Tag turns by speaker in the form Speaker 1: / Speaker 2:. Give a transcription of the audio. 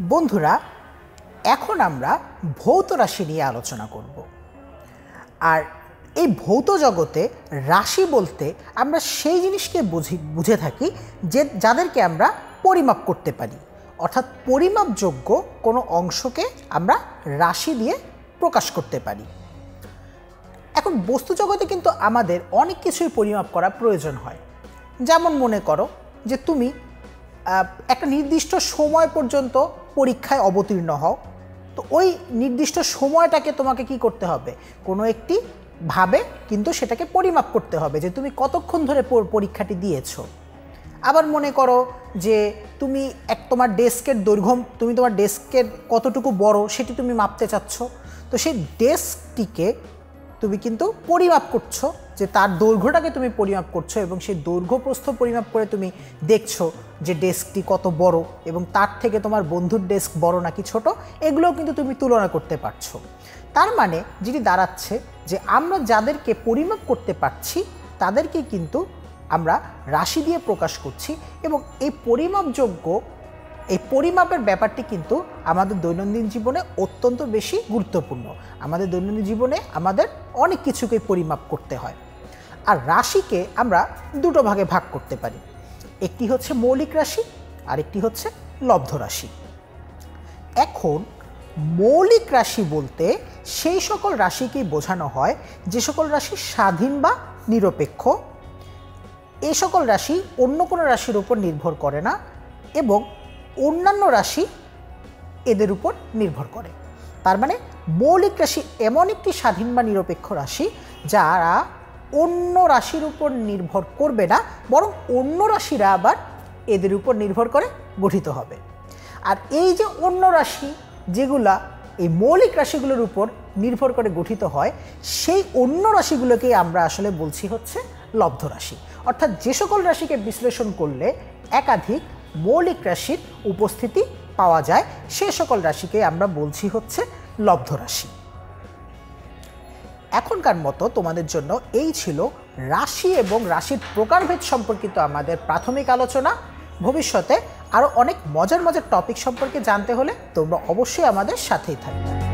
Speaker 1: বন্ধুরা, এখন আমরা ভৌত রাশি নিয়ে আলোচনা করব। আর এই ভৌত জগতে রাশি বলতে আমরা সেই জিনিসকে বুঝি, বুঝে থাকি যে যাদেরকে আমরা পরিমাপ করতে পারি। অর্থাৎ পরিমাপযোগ্য কোনো অংশকে আমরা রাশি দিয়ে প্রকাশ করতে পারি। এখন বস্তু জগতে কিন্তু আমাদের অনেক কিছুই পরিমাপ করা প্রয়োজন হয়। যেমন মনে করো যে তুমি একটা নির্দিষ্ট সময় পর্যন্ত পরীক্ষায় অবতীর্ণ হও। তো ওই নির্দিষ্ট সময়টাকে তোমাকে কি করতে হবে? কোনো একটি ভাবে কিন্তু সেটাকে পরিমাপ করতে হবে যে তুমি কতক্ষণ ধরে পরীক্ষাটি দিয়েছ। আবার মনে করো যে তুমি এক, তোমার ডেস্কের দৈর্ঘ্য তুমি তোমার ডেস্কের কতটুকু বড় সেটি তুমি মাপতে চাচ্ছ। তো সেই ডেস্কটিকে তুমি কিন্তু পরিমাপ করছ যে তার দৈর্ঘ্যটাকে তুমি পরিমাপ করছ এবং সেই দৈর্ঘ্য প্রস্থ পরিমাপ করে তুমি দেখছ যে ডেস্কটি কত বড় এবং তার থেকে তোমার বন্ধুর ডেস্ক বড় নাকি ছোট, এগুলোও কিন্তু তুমি তুলনা করতে পারছ। তার মানে যেটি দাঁড়াচ্ছে যে আমরা যাদেরকে পরিমাপ করতে পারছি, তাদেরকে কিন্তু আমরা রাশি দিয়ে প্রকাশ করছি এবং এই পরিমাপযোগ্য, এই পরিমাপের ব্যাপারটি কিন্তু আমাদের দৈনন্দিন জীবনে অত্যন্ত বেশি গুরুত্বপূর্ণ। আমাদের দৈনন্দিন জীবনে আমাদের অনেক কিছুকে পরিমাপ করতে হয়। আর রাশিকে আমরা দুটো ভাগে ভাগ করতে পারি। একটি হচ্ছে মৌলিক রাশি আর একটি হচ্ছে লব্ধ রাশি। এখন মৌলিক রাশি বলতে সেই সকল রাশিকেই বোঝানো হয়, যে সকল রাশি স্বাধীন বা নিরপেক্ষ। এই সকল রাশি অন্য কোনো রাশির উপর নির্ভর করে না এবং অন্যান্য রাশি এদের উপর নির্ভর করে। তার মানে মৌলিক রাশি এমন একটি স্বাধীন বা নিরপেক্ষ রাশি যারা অন্য রাশির উপর নির্ভর করবে না, বরং অন্য রাশিরা আবার এদের উপর নির্ভর করে গঠিত হবে। আর এই যে অন্য রাশি যেগুলা এই মৌলিক রাশিগুলোর উপর নির্ভর করে গঠিত হয়, সেই অন্য রাশিগুলোকেই আমরা আসলে বলছি হচ্ছে লব্ধ রাশি। অর্থাৎ যে সকল রাশিকে বিশ্লেষণ করলে একাধিক মৌলিক রাশির উপস্থিতি পাওয়া যায়, সে সকল রাশিকে আমরা বলছি হচ্ছে লব্ধ রাশি। এখনকার মতো তোমাদের জন্য এই ছিল রাশি এবং রাশির প্রকারভেদ সম্পর্কিত আমাদের প্রাথমিক আলোচনা। ভবিষ্যতে আরও অনেক মজার মজার টপিক সম্পর্কে জানতে হলে তোমরা অবশ্যই আমাদের সাথেই থাকবে।